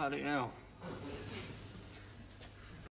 about it now.